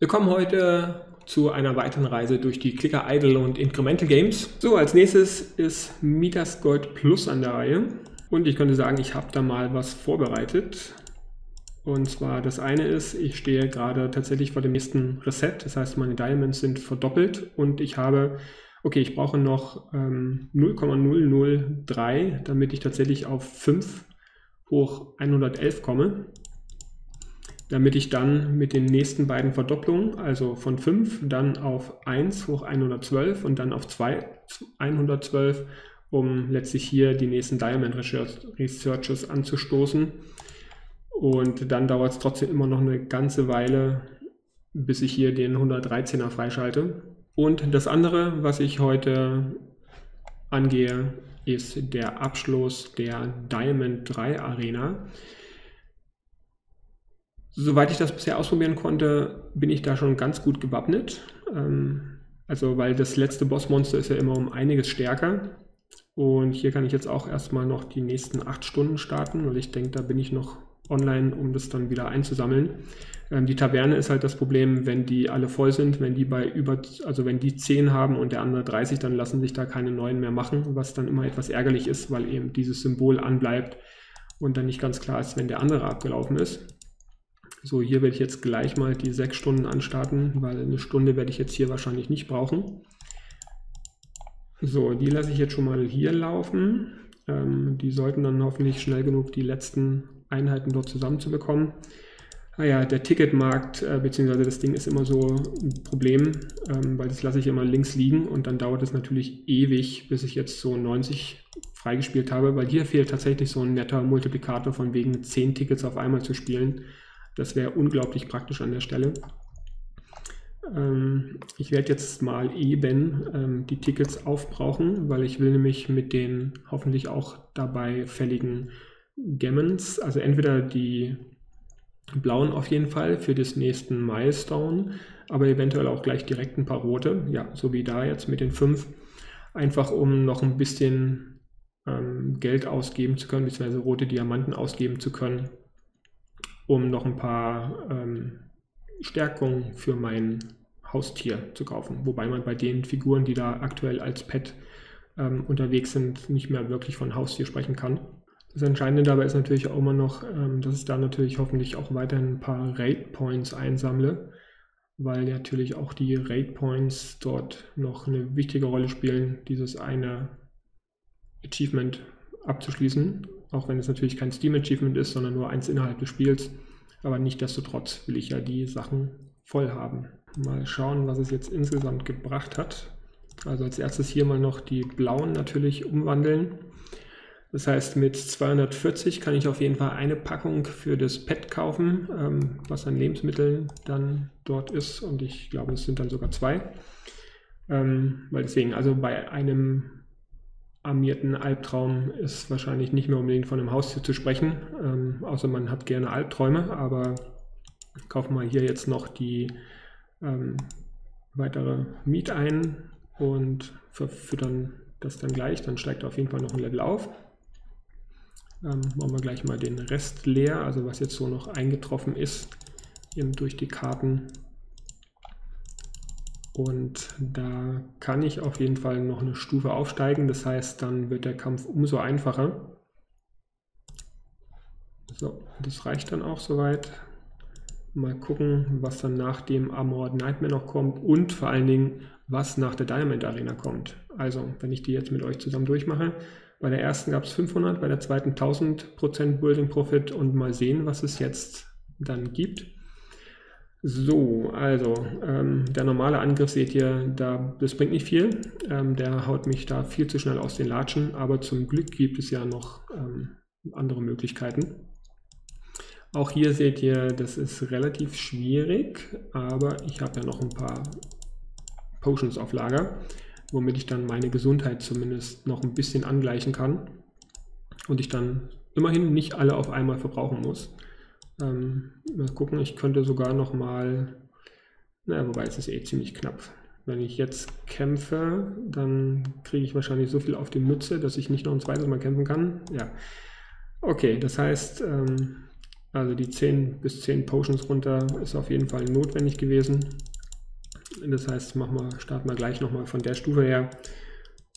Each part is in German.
Willkommen heute zu einer weiteren Reise durch die Clicker Idle und Incremental Games. So, als nächstes ist Metasgold Plus an der Reihe. Und ich könnte sagen, ich habe da mal was vorbereitet. Und zwar das eine ist, ich stehe gerade tatsächlich vor dem nächsten Reset. Das heißt, meine Diamonds sind verdoppelt und ich habe, okay, ich brauche noch ähm, 0,003, damit ich tatsächlich auf 5 hoch 111 komme damit ich dann mit den nächsten beiden Verdopplungen, also von 5 dann auf 1 hoch 112 und dann auf 2 112, um letztlich hier die nächsten Diamond Researches anzustoßen. Und dann dauert es trotzdem immer noch eine ganze Weile, bis ich hier den 113er freischalte. Und das andere, was ich heute angehe, ist der Abschluss der Diamond 3 Arena. Soweit ich das bisher ausprobieren konnte, bin ich da schon ganz gut gewappnet. Ähm, also weil das letzte Bossmonster ist ja immer um einiges stärker. Und hier kann ich jetzt auch erstmal noch die nächsten acht Stunden starten, weil ich denke, da bin ich noch online, um das dann wieder einzusammeln. Ähm, die Taverne ist halt das Problem, wenn die alle voll sind, wenn die bei über, also wenn die 10 haben und der andere 30, dann lassen sich da keine neuen mehr machen, was dann immer etwas ärgerlich ist, weil eben dieses Symbol anbleibt und dann nicht ganz klar ist, wenn der andere abgelaufen ist. So, hier werde ich jetzt gleich mal die sechs Stunden anstarten, weil eine Stunde werde ich jetzt hier wahrscheinlich nicht brauchen. So, die lasse ich jetzt schon mal hier laufen. Ähm, die sollten dann hoffentlich schnell genug die letzten Einheiten dort zusammenzubekommen. Ah ja, der Ticketmarkt äh, bzw. das Ding ist immer so ein Problem, ähm, weil das lasse ich immer links liegen und dann dauert es natürlich ewig, bis ich jetzt so 90 freigespielt habe, weil hier fehlt tatsächlich so ein netter Multiplikator von wegen 10 Tickets auf einmal zu spielen. Das wäre unglaublich praktisch an der Stelle. Ähm, ich werde jetzt mal eben ähm, die Tickets aufbrauchen, weil ich will nämlich mit den hoffentlich auch dabei fälligen Gammons, also entweder die blauen auf jeden Fall für das nächsten Milestone, aber eventuell auch gleich direkt ein paar rote, ja, so wie da jetzt mit den fünf, einfach um noch ein bisschen ähm, Geld ausgeben zu können, beziehungsweise rote Diamanten ausgeben zu können, um noch ein paar ähm, Stärkungen für mein Haustier zu kaufen. Wobei man bei den Figuren, die da aktuell als Pet ähm, unterwegs sind, nicht mehr wirklich von Haustier sprechen kann. Das Entscheidende dabei ist natürlich auch immer noch, ähm, dass ich da natürlich hoffentlich auch weiterhin ein paar Raid Points einsammle, weil natürlich auch die Raid Points dort noch eine wichtige Rolle spielen, dieses eine Achievement abzuschließen auch wenn es natürlich kein Steam-Achievement ist, sondern nur eins innerhalb des Spiels. Aber nichtdestotrotz will ich ja die Sachen voll haben. Mal schauen, was es jetzt insgesamt gebracht hat. Also als erstes hier mal noch die blauen natürlich umwandeln. Das heißt, mit 240 kann ich auf jeden Fall eine Packung für das Pet kaufen, ähm, was an Lebensmitteln dann dort ist. Und ich glaube, es sind dann sogar zwei. Ähm, weil deswegen, also bei einem armierten Albtraum ist wahrscheinlich nicht mehr unbedingt von einem Haustier zu sprechen, ähm, außer man hat gerne Albträume, aber kaufen wir hier jetzt noch die ähm, weitere Miet ein und verfüttern das dann gleich, dann steigt auf jeden Fall noch ein Level auf. Ähm, machen wir gleich mal den Rest leer, also was jetzt so noch eingetroffen ist, eben durch die Karten und da kann ich auf jeden Fall noch eine Stufe aufsteigen. Das heißt, dann wird der Kampf umso einfacher. So, das reicht dann auch soweit. Mal gucken, was dann nach dem Armored Nightmare noch kommt und vor allen Dingen, was nach der Diamond Arena kommt. Also, wenn ich die jetzt mit euch zusammen durchmache. Bei der ersten gab es 500, bei der zweiten 1000% Building Profit und mal sehen, was es jetzt dann gibt. So, also ähm, der normale Angriff seht ihr, da, das bringt nicht viel. Ähm, der haut mich da viel zu schnell aus den Latschen, aber zum Glück gibt es ja noch ähm, andere Möglichkeiten. Auch hier seht ihr, das ist relativ schwierig, aber ich habe ja noch ein paar Potions auf Lager, womit ich dann meine Gesundheit zumindest noch ein bisschen angleichen kann und ich dann immerhin nicht alle auf einmal verbrauchen muss. Ähm, mal gucken, ich könnte sogar noch mal, naja, wobei es ist eh ziemlich knapp. Wenn ich jetzt kämpfe, dann kriege ich wahrscheinlich so viel auf die Mütze, dass ich nicht noch ein zweites Mal kämpfen kann. Ja, okay, das heißt, ähm, Also die 10 bis 10 Potions runter ist auf jeden Fall notwendig gewesen. Das heißt, machen wir, starten wir gleich nochmal von der Stufe her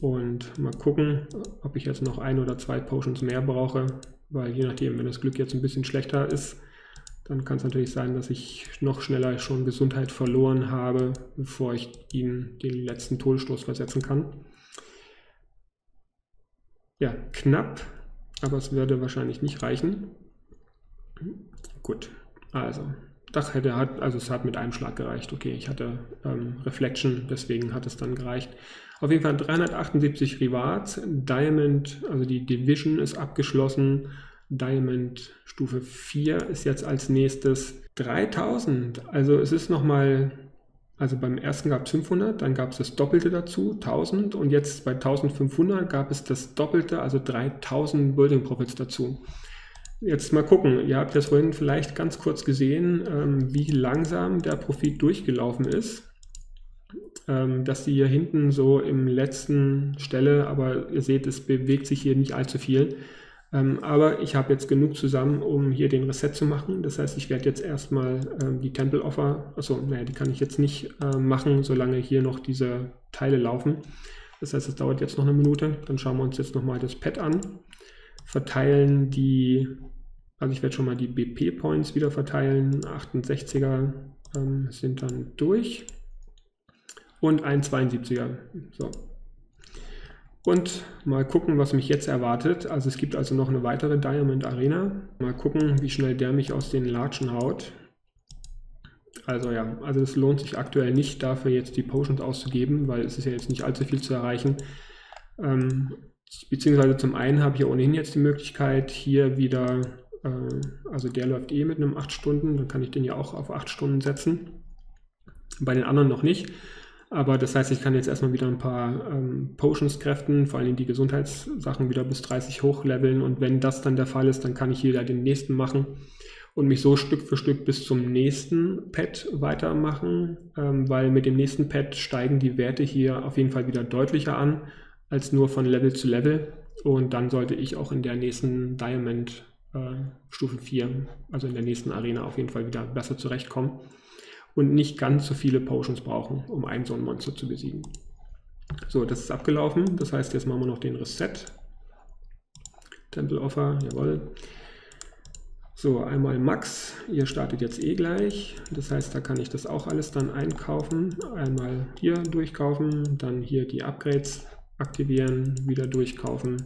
und mal gucken, ob ich jetzt noch ein oder zwei Potions mehr brauche, weil je nachdem, wenn das Glück jetzt ein bisschen schlechter ist, dann kann es natürlich sein, dass ich noch schneller schon Gesundheit verloren habe, bevor ich ihm den letzten Todesstoß versetzen kann. Ja, knapp, aber es würde wahrscheinlich nicht reichen. Gut, also Dach hätte also es hat mit einem Schlag gereicht. Okay, ich hatte ähm, Reflection, deswegen hat es dann gereicht. Auf jeden Fall 378 Rewards. Diamond, also die Division ist abgeschlossen. Diamond Stufe 4 ist jetzt als nächstes 3000. Also es ist nochmal, also beim ersten gab es 500, dann gab es das Doppelte dazu, 1000 und jetzt bei 1500 gab es das Doppelte, also 3000 Building Profits dazu. Jetzt mal gucken, ihr habt das vorhin vielleicht ganz kurz gesehen, ähm, wie langsam der Profit durchgelaufen ist. Ähm, dass die hier hinten so im letzten Stelle, aber ihr seht, es bewegt sich hier nicht allzu viel. Ähm, aber ich habe jetzt genug zusammen, um hier den Reset zu machen. Das heißt, ich werde jetzt erstmal ähm, die Temple Offer, also naja, die kann ich jetzt nicht äh, machen, solange hier noch diese Teile laufen. Das heißt, es dauert jetzt noch eine Minute. Dann schauen wir uns jetzt nochmal das Pad an verteilen die, also ich werde schon mal die BP-Points wieder verteilen. 68er ähm, sind dann durch. Und ein 72er. So. Und mal gucken, was mich jetzt erwartet. Also es gibt also noch eine weitere Diamond Arena. Mal gucken, wie schnell der mich aus den Latschen haut. Also ja, also es lohnt sich aktuell nicht, dafür jetzt die Potions auszugeben, weil es ist ja jetzt nicht allzu viel zu erreichen. Ähm, Beziehungsweise zum einen habe ich ja ohnehin jetzt die Möglichkeit, hier wieder, äh, also der läuft eh mit einem 8 Stunden, dann kann ich den ja auch auf 8 Stunden setzen. Bei den anderen noch nicht. Aber das heißt, ich kann jetzt erstmal wieder ein paar ähm, Potions kräften, vor allem die Gesundheitssachen wieder bis 30 hochleveln. Und wenn das dann der Fall ist, dann kann ich hier den nächsten machen und mich so Stück für Stück bis zum nächsten Pad weitermachen, ähm, weil mit dem nächsten Pad steigen die Werte hier auf jeden Fall wieder deutlicher an als nur von Level zu Level. Und dann sollte ich auch in der nächsten Diamond äh, Stufe 4, also in der nächsten Arena auf jeden Fall wieder besser zurechtkommen und nicht ganz so viele Potions brauchen, um ein so ein Monster zu besiegen. So, das ist abgelaufen. Das heißt, jetzt machen wir noch den Reset. Temple Offer, jawohl. So, einmal Max. Ihr startet jetzt eh gleich. Das heißt, da kann ich das auch alles dann einkaufen. Einmal hier durchkaufen, dann hier die Upgrades aktivieren, wieder durchkaufen.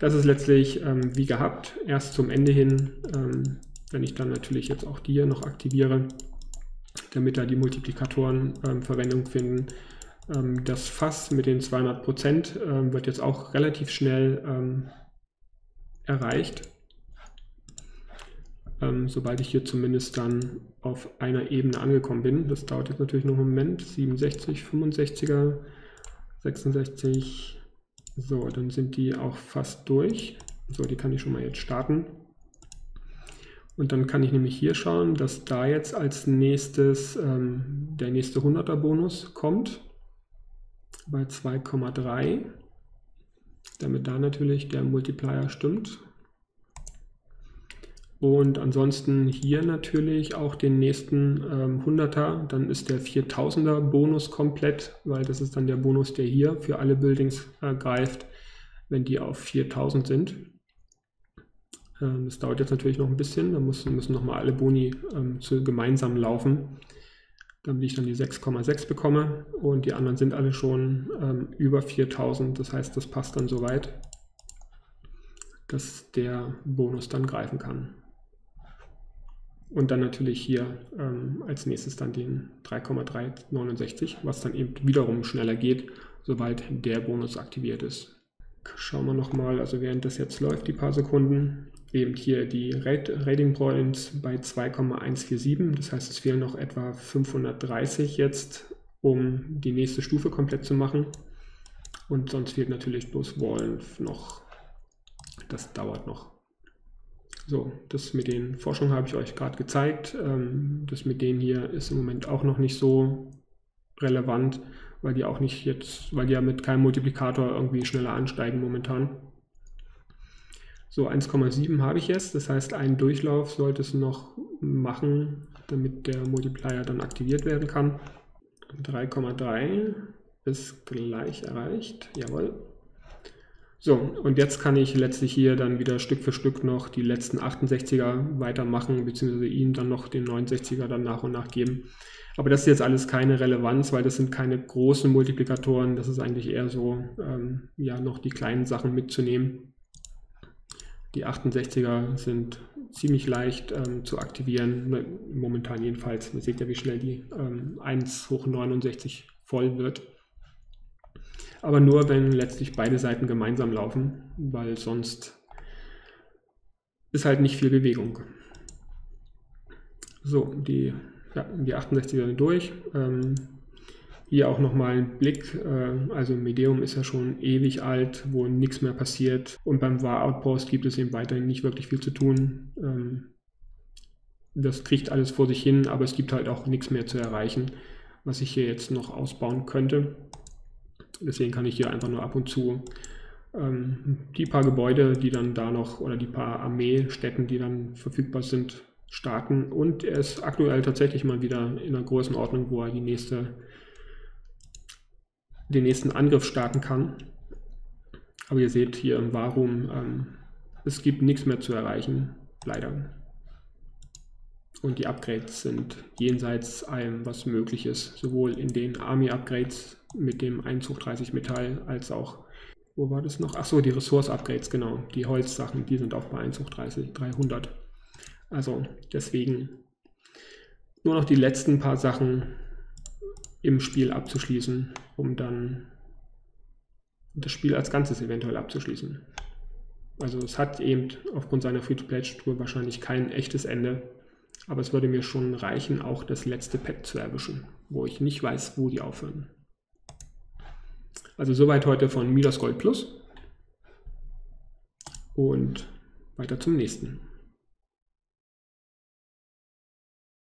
Das ist letztlich ähm, wie gehabt, erst zum Ende hin, ähm, wenn ich dann natürlich jetzt auch die hier noch aktiviere, damit da die Multiplikatoren ähm, Verwendung finden. Ähm, das Fass mit den 200 Prozent ähm, wird jetzt auch relativ schnell ähm, erreicht, sobald ich hier zumindest dann auf einer Ebene angekommen bin. Das dauert jetzt natürlich noch einen Moment, 67, 65er, 66. So, dann sind die auch fast durch. So, die kann ich schon mal jetzt starten. Und dann kann ich nämlich hier schauen, dass da jetzt als nächstes ähm, der nächste 100er Bonus kommt bei 2,3, damit da natürlich der Multiplier stimmt. Und ansonsten hier natürlich auch den nächsten ähm, 100er, dann ist der 4000er Bonus komplett, weil das ist dann der Bonus, der hier für alle Buildings äh, greift, wenn die auf 4000 sind. Ähm, das dauert jetzt natürlich noch ein bisschen, da müssen, müssen nochmal alle Boni ähm, zu, gemeinsam laufen, damit ich dann die 6,6 bekomme. Und die anderen sind alle schon ähm, über 4000, das heißt, das passt dann soweit, dass der Bonus dann greifen kann. Und dann natürlich hier ähm, als nächstes dann den 3,369, was dann eben wiederum schneller geht, sobald der Bonus aktiviert ist. Schauen wir nochmal, also während das jetzt läuft, die paar Sekunden, eben hier die Rating Points bei 2,147. Das heißt, es fehlen noch etwa 530 jetzt, um die nächste Stufe komplett zu machen. Und sonst fehlt natürlich bloß Wallen noch. Das dauert noch. So, das mit den Forschungen habe ich euch gerade gezeigt. Ähm, das mit denen hier ist im Moment auch noch nicht so relevant, weil die auch nicht jetzt, weil die ja mit keinem Multiplikator irgendwie schneller ansteigen momentan. So, 1,7 habe ich jetzt. Das heißt, einen Durchlauf sollte es noch machen, damit der Multiplier dann aktiviert werden kann. 3,3 ist gleich erreicht. Jawohl. So, und jetzt kann ich letztlich hier dann wieder Stück für Stück noch die letzten 68er weitermachen, beziehungsweise ihnen dann noch den 69er dann nach und nach geben. Aber das ist jetzt alles keine Relevanz, weil das sind keine großen Multiplikatoren. Das ist eigentlich eher so, ähm, ja, noch die kleinen Sachen mitzunehmen. Die 68er sind ziemlich leicht ähm, zu aktivieren, ne, momentan jedenfalls. Man sieht ja, wie schnell die ähm, 1 hoch 69 voll wird. Aber nur, wenn letztlich beide Seiten gemeinsam laufen, weil sonst ist halt nicht viel Bewegung. So, die, ja, die 68er sind durch. Ähm, hier auch nochmal ein Blick, äh, also Medium ist ja schon ewig alt, wo nichts mehr passiert und beim War Outpost gibt es eben weiterhin nicht wirklich viel zu tun. Ähm, das kriegt alles vor sich hin, aber es gibt halt auch nichts mehr zu erreichen, was ich hier jetzt noch ausbauen könnte. Deswegen kann ich hier einfach nur ab und zu ähm, die paar Gebäude, die dann da noch oder die paar Armeestätten, die dann verfügbar sind, starten. Und er ist aktuell tatsächlich mal wieder in einer Größenordnung, wo er die nächste, den nächsten Angriff starten kann. Aber ihr seht hier Warum, ähm, es gibt nichts mehr zu erreichen, leider. Und die Upgrades sind jenseits allem, was möglich ist, sowohl in den Army-Upgrades mit dem Einzug 30 Metall als auch, wo war das noch? Achso, die Ressource-Upgrades, genau. Die Holzsachen, die sind auch bei Einzug 30, 300. Also deswegen nur noch die letzten paar Sachen im Spiel abzuschließen, um dann das Spiel als Ganzes eventuell abzuschließen. Also es hat eben aufgrund seiner Free-to-Play-Struktur wahrscheinlich kein echtes Ende. Aber es würde mir schon reichen, auch das letzte Pad zu erwischen, wo ich nicht weiß, wo die aufhören. Also soweit heute von Midas Gold Plus. Und weiter zum nächsten.